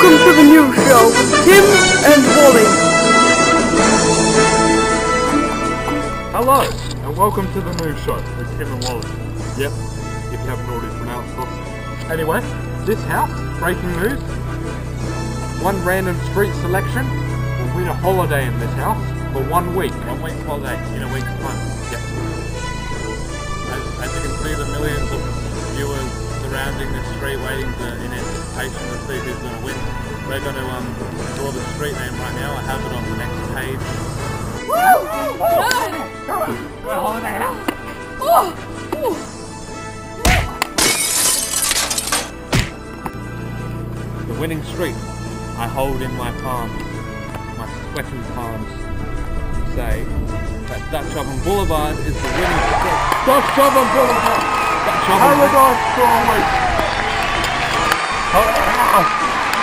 Tim and Wally. Hello, and welcome to the new Show with Tim and Wally. Yep, if you haven't already pronounced it. Anyway, this house, breaking news. One random street selection will win a holiday in this house for one week. One week holiday in a week's time. Yep. Surrounding this street waiting to, in anticipation to see who's going to win. We're going to um, draw the street name right now. I have it on the next page. The winning street I hold in my palms, my sweating palms, say that Dutch Oven Boulevard is the winning street. Dutch Oven Boulevard!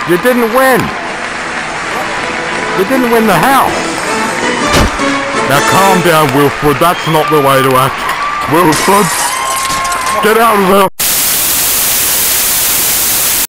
You didn't win! You didn't win the house! Now calm down, Wilfred. That's not the way to act. Wilfred, get out of there!